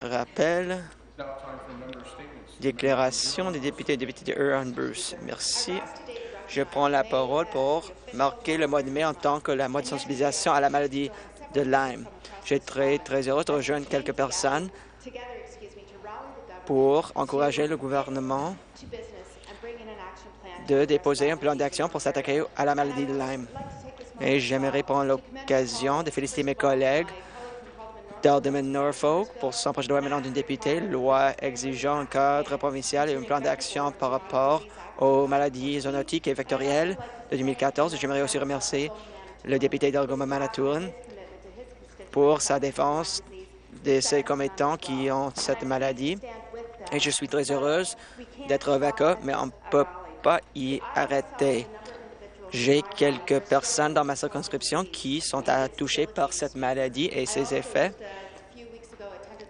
Rappel. Déclaration des députés et députés de Huron Bruce. Merci. Je prends la parole pour marquer le mois de mai en tant que la mois de sensibilisation à la maladie de Lyme. J'ai très, très heureux de rejoindre quelques personnes pour encourager le gouvernement de déposer un plan d'action pour s'attaquer à la maladie de Lyme. Et j'aimerais prendre l'occasion de féliciter mes collègues d'Alderman Norfolk pour son projet de loi maintenant d'une députée, loi exigeant un cadre provincial et un plan d'action par rapport aux maladies zoonotiques et vectorielles de 2014. J'aimerais aussi remercier le député d'Algoma Manatoun pour sa défense de ces commettants qui ont cette maladie. Et je suis très heureuse d'être avocat, mais on ne peut pas y arrêter. J'ai quelques personnes dans ma circonscription qui sont touchées par cette maladie et ses effets.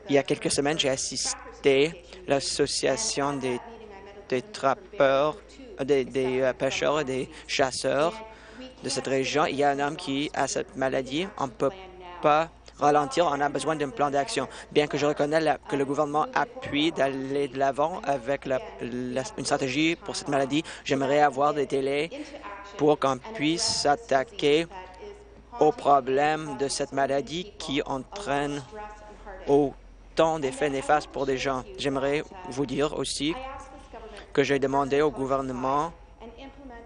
Il y a quelques semaines, j'ai assisté l'association des, trappeurs, des, euh, pêcheurs et des chasseurs de cette région. Il y a un homme qui a cette maladie. On ne peut pas ralentir, on a besoin d'un plan d'action. Bien que je reconnais que le gouvernement appuie d'aller de l'avant avec une stratégie pour cette maladie, j'aimerais avoir des délais pour qu'on puisse s'attaquer au problème de cette maladie qui entraîne autant d'effets néfastes pour des gens. J'aimerais vous dire aussi que j'ai demandé au gouvernement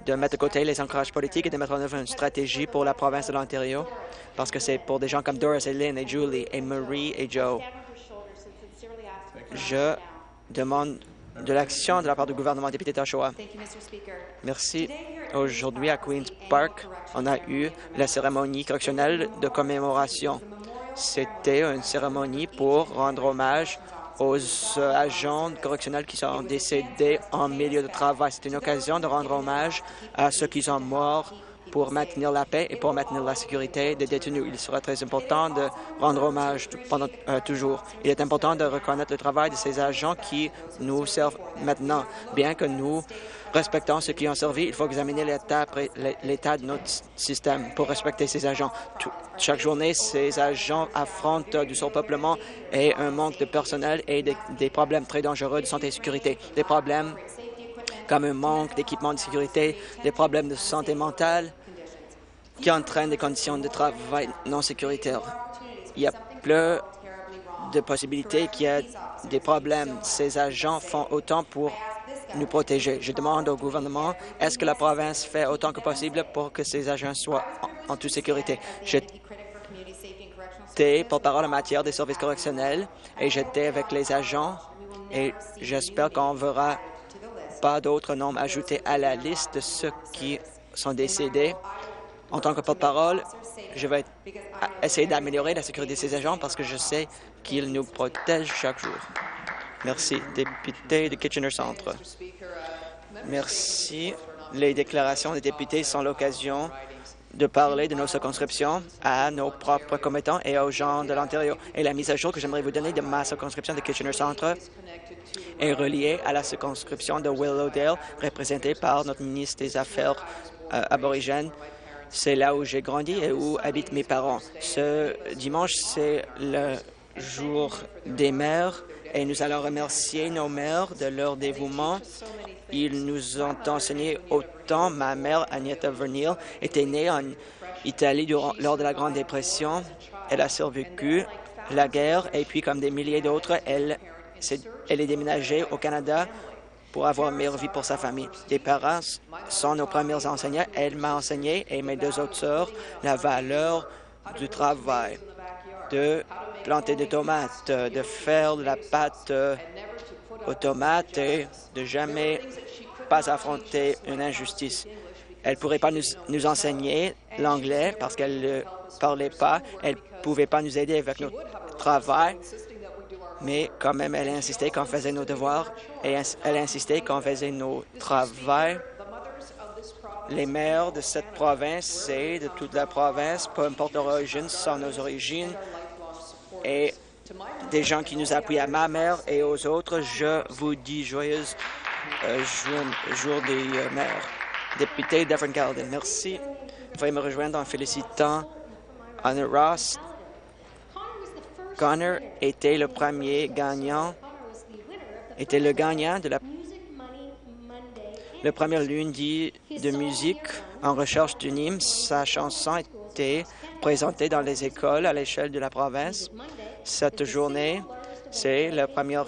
de mettre de côté les ancrages politiques et de mettre en œuvre une stratégie pour la province de l'Ontario, parce que c'est pour des gens comme Doris et Lynn et Julie et Marie et Joe. Je demande de l'action de la part du gouvernement député d'Oshawa. Merci. Aujourd'hui, à Queen's Park, on a eu la cérémonie correctionnelle de commémoration. C'était une cérémonie pour rendre hommage aux agents correctionnels qui sont décédés en milieu de travail. C'est une occasion de rendre hommage à ceux qui sont morts pour maintenir la paix et pour maintenir la sécurité des détenus. Il sera très important de rendre hommage pendant euh, toujours. Il est important de reconnaître le travail de ces agents qui nous servent maintenant. Bien que nous respectons ceux qui ont servi, il faut examiner l'état de notre système pour respecter ces agents. chaque journée, ces agents affrontent du surpeuplement et un manque de personnel et des, problèmes très dangereux de santé et sécurité. Des problèmes comme un manque d'équipement de sécurité, des problèmes de santé mentale, qui entraînent des conditions de travail non sécuritaires. Il y a plus de possibilités qu'il y ait des problèmes. Ces agents font autant pour nous protéger. Je demande au gouvernement, est-ce que la province fait autant que possible pour que ces agents soient en, toute sécurité? J'étais porte-parole en matière des services correctionnels et j'étais avec les agents et j'espère qu'on verra pas d'autres noms ajoutés à la liste de ceux qui sont décédés en tant que porte-parole, je vais essayer d'améliorer la sécurité de ces agents parce que je sais qu'ils nous protègent chaque jour. Merci. Député de Kitchener Centre. Merci. Les déclarations des députés sont l'occasion de parler de nos circonscriptions à nos propres commettants et aux gens de l'Ontario. Et la mise à jour que j'aimerais vous donner de ma circonscription de Kitchener Centre est reliée à la circonscription de Willowdale, représentée par notre ministre des Affaires euh, aborigènes, c'est là où j'ai grandi et où habitent mes parents. Ce dimanche, c'est le jour des mères et nous allons remercier nos mères de leur dévouement. Ils nous ont enseigné autant. Ma mère, Agneta Vernil, était née en Italie lors de la Grande Dépression. Elle a survécu la guerre et puis, comme des milliers d'autres, elle, elle est déménagée au Canada pour avoir une meilleure vie pour sa famille. Les parents sont nos premiers enseignants. Elle m'a enseigné, et mes deux autres sœurs, la valeur du travail, de planter des tomates, de faire de la pâte aux tomates et de jamais pas affronter une injustice. Elle ne pourrait pas nous, nous enseigner l'anglais parce qu'elle ne parlait pas. Elle ne pouvait pas nous aider avec notre travail mais quand même, elle a insisté qu'on faisait nos devoirs et elle a insisté qu'on faisait nos travaux. Les maires de cette province et de toute la province, peu importe leur origine, sont nos origines et des gens qui nous appuient à ma mère et aux autres, je vous dis joyeuse euh, jour, des euh, maires. Député Devon Calden, merci. Veuillez me rejoindre en félicitant Anna Ross Connor était le premier gagnant, était le gagnant de la le premier lundi de musique en recherche d'une hymne. Sa chanson était présentée dans les écoles à l'échelle de la province. Cette journée, c'est le premier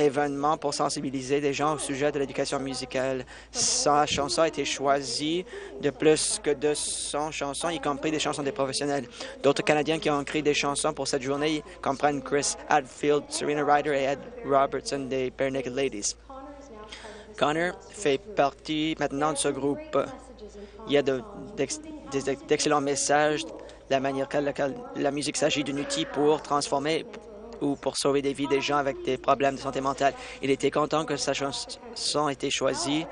événement pour sensibiliser les gens au sujet de l'éducation musicale. Sa chanson a été choisie de plus que 200 chansons, y compris des chansons des professionnels. D'autres Canadiens qui ont écrit des chansons pour cette journée comprennent Chris Hadfield, Serena Ryder et Ed Robertson des Bare Naked Ladies. Connor fait partie maintenant de ce groupe. Il y a d'excellents messages de la manière que la musique s'agit d'un outil pour transformer ou pour sauver des vies des gens avec des problèmes de santé mentale. Il était content que sa chanson ait été choisie,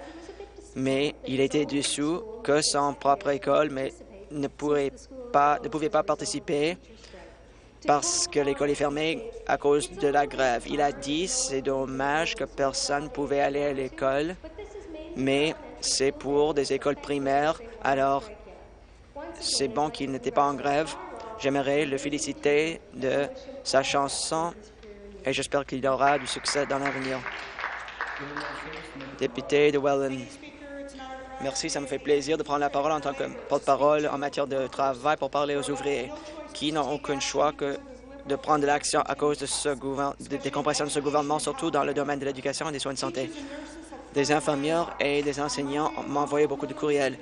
mais il était déçu que son propre école mais ne, pourrait pas, ne pouvait pas participer parce que l'école est fermée à cause de la grève. Il a dit c'est dommage que personne ne pouvait aller à l'école, mais c'est pour des écoles primaires, alors c'est bon qu'il n'était pas en grève. J'aimerais le féliciter de sa chanson et j'espère qu'il aura du succès dans l'avenir. Député de Welland. Merci, ça me fait plaisir de prendre la parole en tant que porte-parole en matière de travail pour parler aux ouvriers qui n'ont aucun choix que de prendre de l'action à cause de des compressions de ce gouvernement, surtout dans le domaine de l'éducation et des soins de santé. Des infirmières et des enseignants m'ont envoyé beaucoup de courriels.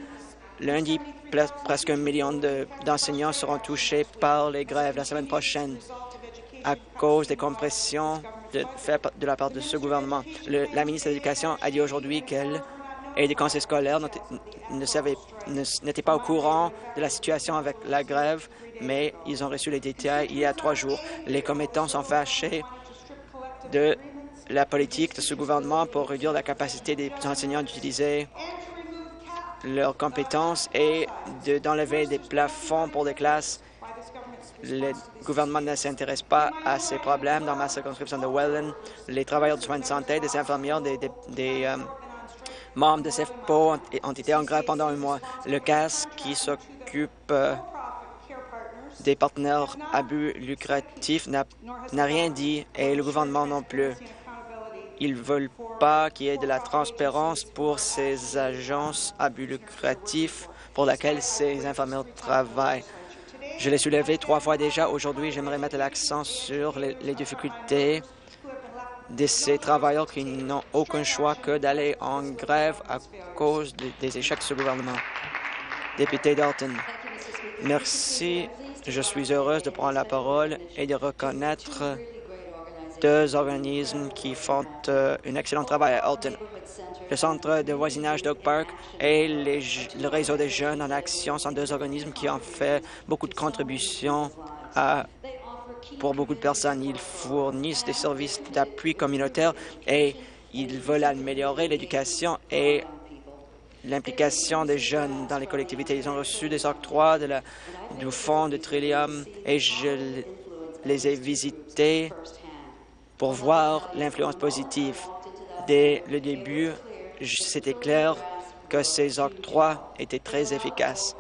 Lundi, presque un million d'enseignants seront touchés par les grèves la semaine prochaine à cause des compressions de, faites de la part de ce gouvernement. la ministre de l'Éducation a dit aujourd'hui qu'elle et les conseils scolaires n'étaient pas au courant de la situation avec la grève, mais ils ont reçu les détails il y a trois jours. Les commettants sont fâchés de la politique de ce gouvernement pour réduire la capacité des enseignants d'utiliser leurs compétences et d'enlever des plafonds pour des classes. Le gouvernement ne s'intéresse pas à ces problèmes dans ma circonscription de Welland. Les travailleurs de soins de santé, des infirmières, des, euh, membres de CEFPO ont, été en grève pendant un mois. Le CAS, qui s'occupe euh, des partenaires à but lucratif, n'a rien dit et le gouvernement non plus. Ils ne veulent pas qu'il y ait de la transparence pour ces agences à but lucratif pour lesquelles ces infirmières travaillent. Je l'ai soulevé trois fois déjà. Aujourd'hui, j'aimerais mettre l'accent sur les, difficultés de ces travailleurs qui n'ont aucun choix que d'aller en grève à cause des échecs de gouvernement. Député Dalton. Merci. Je suis heureuse de prendre la parole et de reconnaître deux organismes qui font euh, un excellent travail à Alton. Le Centre de voisinage d'Oak Park et le réseau des jeunes en action sont deux organismes qui ont fait beaucoup de contributions pour beaucoup de personnes. Ils fournissent des services d'appui communautaire et ils veulent améliorer l'éducation et l'implication des jeunes dans les collectivités. Ils ont reçu des octrois du fonds de Trillium et je les ai visités pour voir l'influence positive. Dès le début, c'était clair que ces octrois étaient très efficaces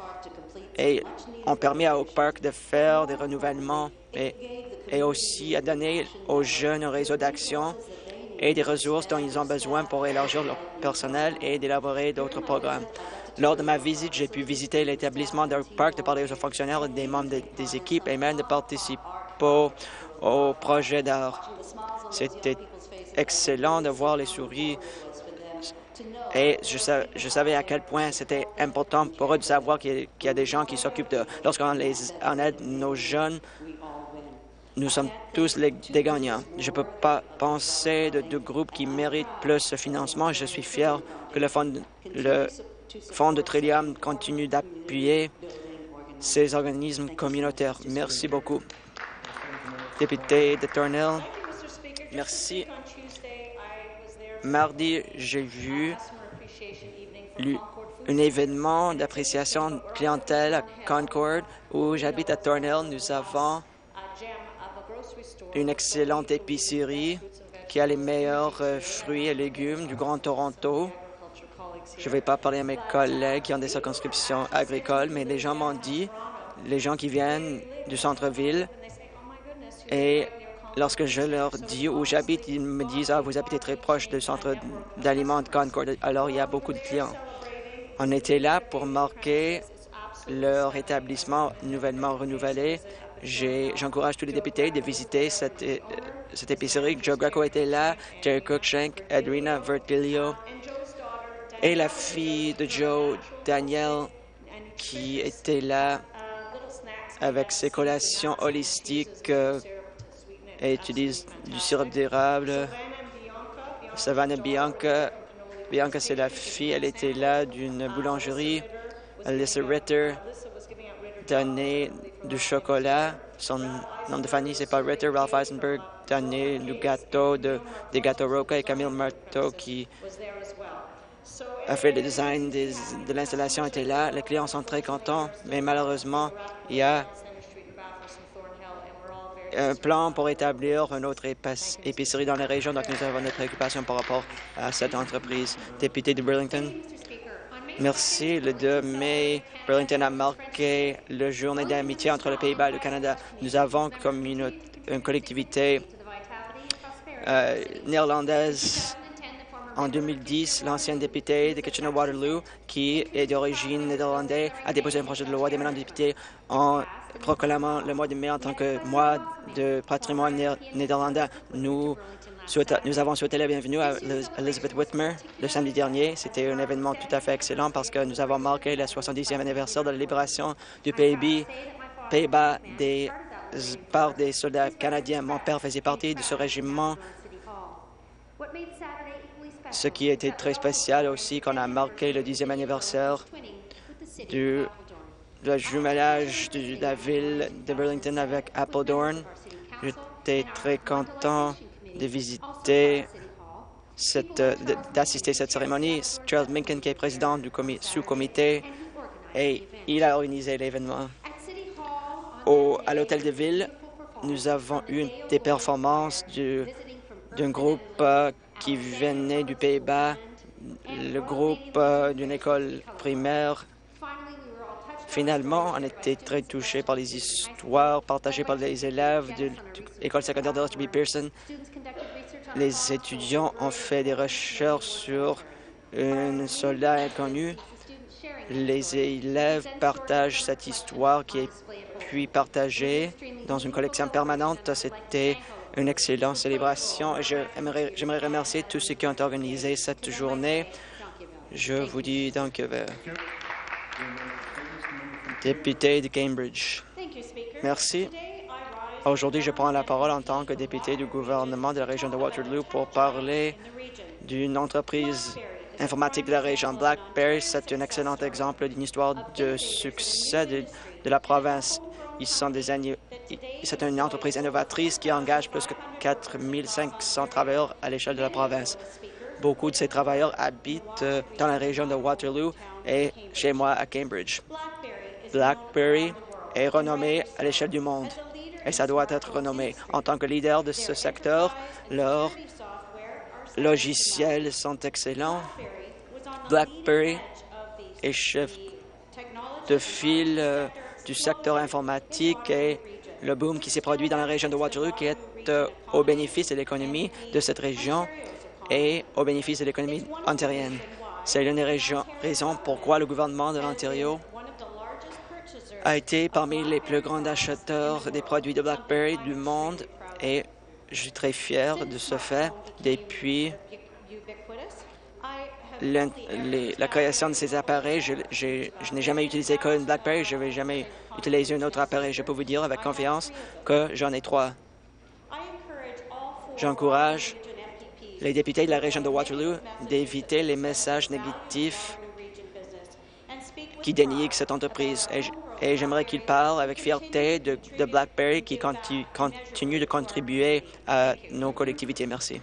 et ont permis à Oak Park de faire des renouvellements et, aussi à donner aux jeunes un réseau d'action et des ressources dont ils ont besoin pour élargir leur personnel et d'élaborer d'autres programmes. Lors de ma visite, j'ai pu visiter l'établissement d'Oak Park, de parler aux fonctionnaires des membres des équipes et même de participer au projet d'art. C'était excellent de voir les souris et je, savais à quel point c'était important pour eux de savoir qu'il y, a des gens qui s'occupent de... Lorsqu'on aide nos jeunes, nous sommes tous les, des gagnants. Je ne peux pas penser de, de groupes qui méritent plus ce financement. Je suis fier que le Fonds, le fonds de Trillium continue d'appuyer ces organismes communautaires. Merci beaucoup. Député de Thornhill. Merci. Mardi, j'ai vu un événement d'appréciation clientèle à Concord où j'habite à Thornhill. Nous avons une excellente épicerie qui a les meilleurs euh, fruits et légumes du Grand Toronto. Je ne vais pas parler à mes collègues qui ont des circonscriptions agricoles, mais les gens m'ont dit, les gens qui viennent du centre-ville, Et lorsque je leur dis où j'habite, ils me disent « Ah, vous habitez très proche du centre d'aliments de Concord. » Alors, il y a beaucoup de clients. On était là pour marquer leur établissement nouvellement renouvelé. J'encourage tous les députés de visiter cette, euh, épicerie. Joe Greco était là, Jerry Cookshank, Edwina Vertilio et la fille de Joe, Danielle, qui était là avec ses collations holistiques euh, et utilise du sirop d'érable. Savannah Bianca, Bianca c'est la fille, elle était là d'une boulangerie. Alyssa Ritter donnait du chocolat. Son nom de famille, c'est pas Ritter. Ralph Eisenberg donnait du gâteau, de, des gâteaux Roca et Camille Marteau qui a fait le design de l'installation était là. Les clients sont très contents, mais malheureusement, il y a un plan pour établir une autre épicerie dans la région, donc nous avons des préoccupations par rapport à cette entreprise. Député de Burlington. Merci. Le 2 mai, Burlington a marqué la journée d'amitié entre le Pays-Bas et le Canada. Nous avons comme une, collectivité euh, néerlandaise en 2010, l'ancien député de Kitchener-Waterloo, qui est d'origine néerlandaise, a déposé un projet de loi des députés en proclamant le mois de mai en tant que mois de patrimoine néerlandais. Nous, nous avons souhaité la bienvenue à Elizabeth Whitmer le samedi dernier. C'était un événement tout à fait excellent parce que nous avons marqué le 70e anniversaire de la libération du Pays-Bas des, par des soldats canadiens. Mon père faisait partie de ce régiment ce qui était très spécial aussi qu'on a marqué le dixième anniversaire du jumelage de la ville de Burlington avec Appledorn. J'étais très content de visiter cette, d'assister à cette cérémonie. Charles Minkin, qui est président du sous-comité, et il a organisé l'événement. à l'hôtel de ville, nous avons eu des performances d'un groupe euh, qui venait du Pays-Bas, le groupe euh, d'une école primaire. Finalement, on était très touchés par les histoires partagées par les élèves de l'école secondaire de H.B. Pearson. Les étudiants ont fait des recherches sur un soldat inconnu. Les élèves partagent cette histoire qui est puis partagée dans une collection permanente. C'était une excellente célébration. J'aimerais remercier tous ceux qui ont organisé cette journée. Je vous dis donc, euh, député de Cambridge. Merci. Aujourd'hui, je prends la parole en tant que député du gouvernement de la région de Waterloo pour parler d'une entreprise informatique de la région. BlackBerry, c'est un excellent exemple d'une histoire de succès de, de la province. Ils sont des c'est une entreprise innovatrice qui engage plus que 4 500 travailleurs à l'échelle de la province. Beaucoup de ces travailleurs habitent euh, dans la région de Waterloo et chez moi à Cambridge. BlackBerry est renommé à l'échelle du monde et ça doit être renommé. En tant que leader de ce secteur, leurs logiciels sont excellents. BlackBerry est chef de file euh, du secteur informatique et le boom qui s'est produit dans la région de Waterloo qui est euh, au bénéfice de l'économie de cette région et au bénéfice de l'économie ontarienne. C'est l'une des raisons pourquoi le gouvernement de l'Ontario a été parmi les plus grands acheteurs des produits de BlackBerry du monde et je suis très fier de ce fait depuis la création de ces appareils, je, n'ai jamais utilisé qu'une BlackBerry, je ne vais jamais utiliser un autre appareil. Je peux vous dire avec confiance que j'en ai trois. J'encourage les députés de la région de Waterloo d'éviter les messages négatifs qui dénigrent cette entreprise. J'aimerais qu'ils parlent avec fierté de, de BlackBerry qui continue de contribuer à nos collectivités. Merci.